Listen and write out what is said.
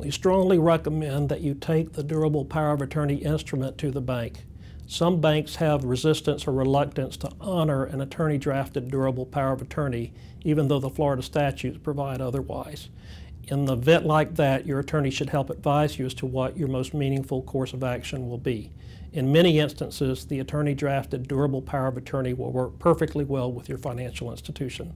We strongly recommend that you take the durable power of attorney instrument to the bank. Some banks have resistance or reluctance to honor an attorney drafted durable power of attorney, even though the Florida statutes provide otherwise. In the event like that, your attorney should help advise you as to what your most meaningful course of action will be. In many instances, the attorney drafted durable power of attorney will work perfectly well with your financial institution.